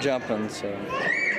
jumping, so.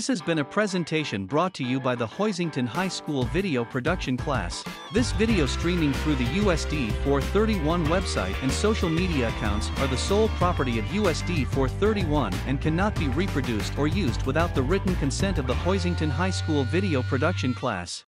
This has been a presentation brought to you by the Hoisington High School video production class. This video streaming through the USD 431 website and social media accounts are the sole property of USD 431 and cannot be reproduced or used without the written consent of the Hoisington High School video production class.